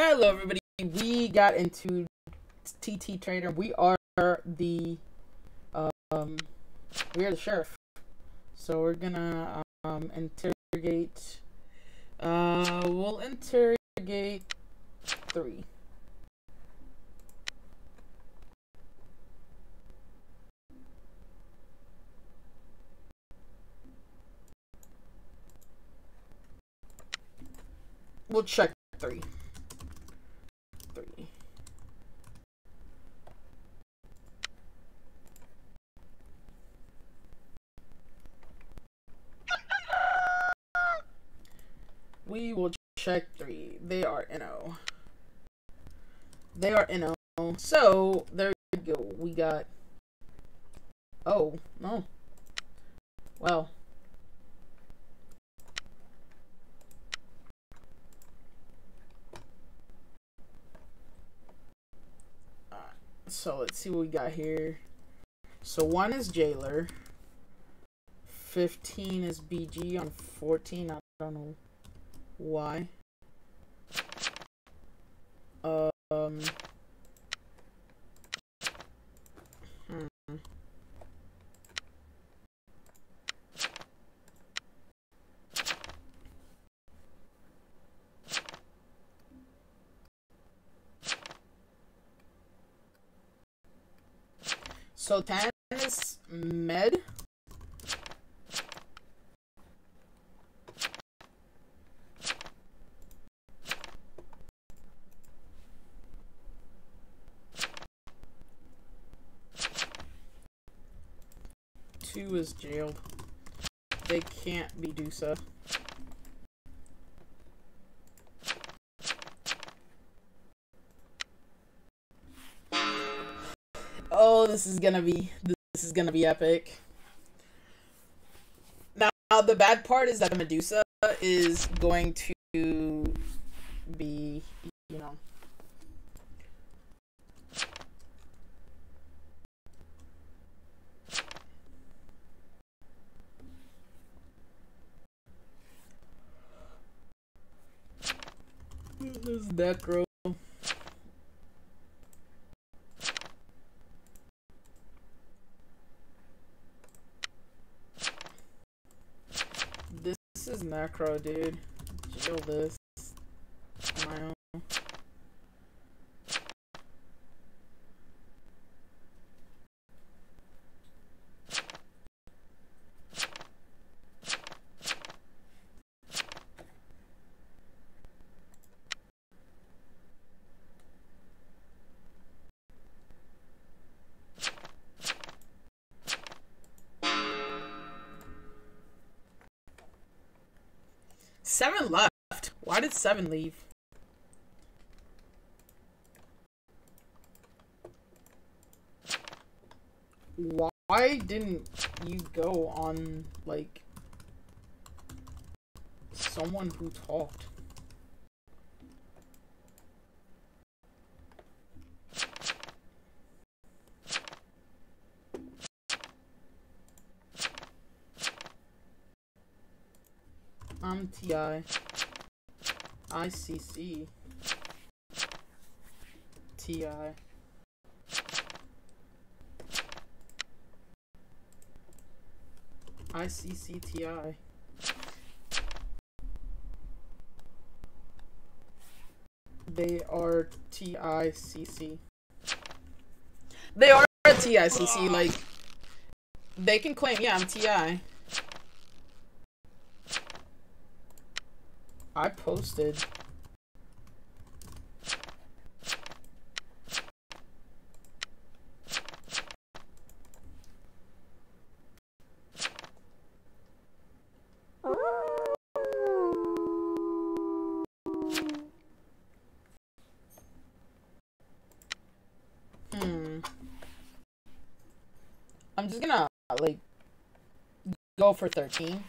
Hello, everybody. We got into TT Trader. We are the um, we are the sheriff. So we're gonna um interrogate. Uh, we'll interrogate three. We'll check. Three. We will check three. They are NO. They are NO. So, there we go. We got... Oh, no. Well. So let's see what we got here. So one is Jailer. 15 is BG on 14. I don't know why. Um. Hmm. So 10 is med. Two is jailed. They can't be Dusa. Oh, this is gonna be this is gonna be epic. Now, now the bad part is that the Medusa is going to be, you know. This is Necro. This is Necro, dude. Chill this. Seven left. Why did seven leave? Why didn't you go on, like, someone who talked? I'm TI. ICC. TI. ICCTI. They are TICC. They are TICC, like, they can claim, yeah, I'm TI. I posted. Hmm. I'm just gonna, like, go for 13.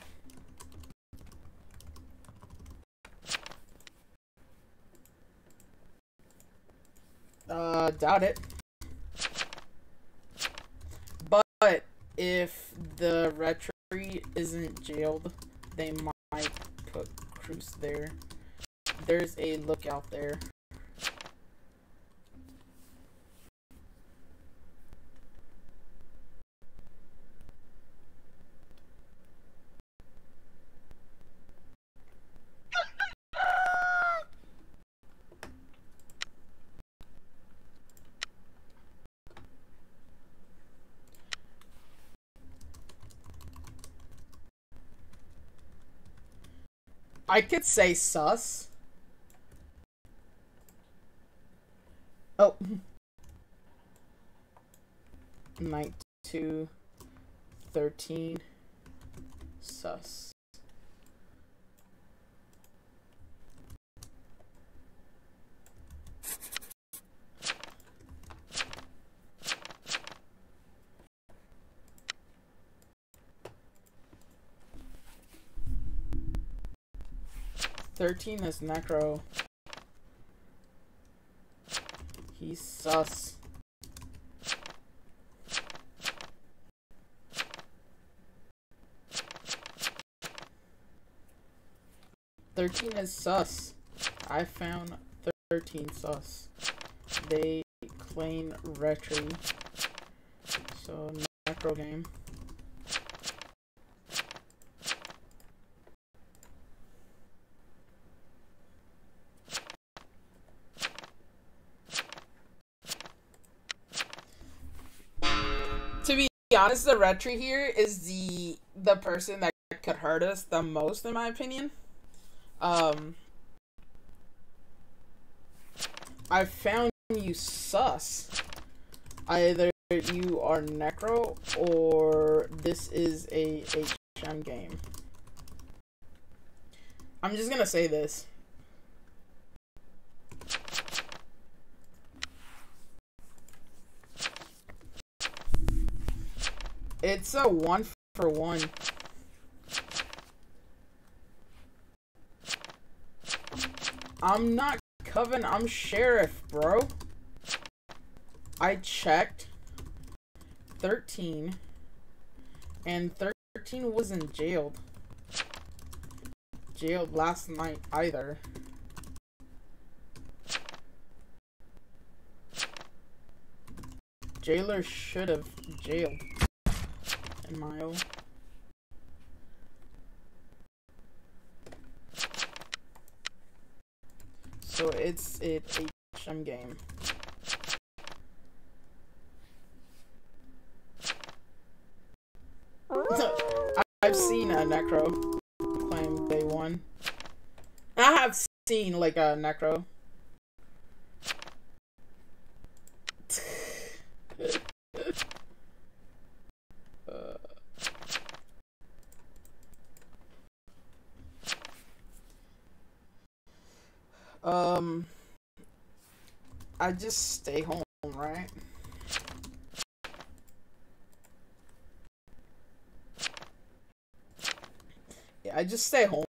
Doubt it. But if the retry isn't jailed, they might put Cruz there. There's a lookout there. I could say sus. Oh. Night two, 13, sus. Thirteen is necro. He's sus. Thirteen is sus. I found thirteen sus. They claim retry. So necro game. Honest, the retry here is the the person that could hurt us the most, in my opinion. Um, I found you sus. Either you are necro or this is a HM game. I'm just gonna say this. It's a one for one. I'm not Coven, I'm Sheriff, bro. I checked. 13. And 13 wasn't jailed. Jailed last night either. Jailer should have jailed in Mile. So it's a HM game. I've seen a Necro claim day one. I have seen like a Necro. Um, I just stay home, right? Yeah, I just stay home.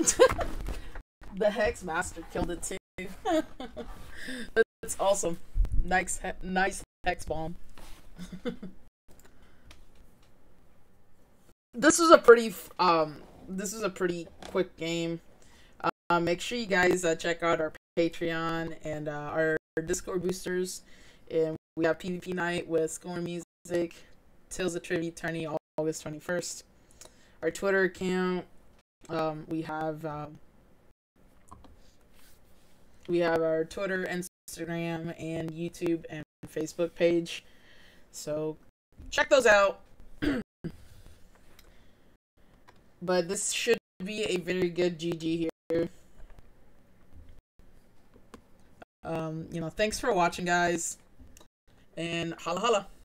the Hex Master killed it too. That's awesome. Nice, nice Hex bomb. this was a pretty um. This is a pretty quick game. Uh, make sure you guys uh, check out our Patreon and uh, our, our Discord boosters. And we have PvP night with Score Music, Tales of Tribute Tourney August 21st. Our Twitter account, um, we have um, we have our Twitter, Instagram, and YouTube and Facebook page. So check those out. but this should be a very good GG here. Um, you know, thanks for watching, guys. And holla holla.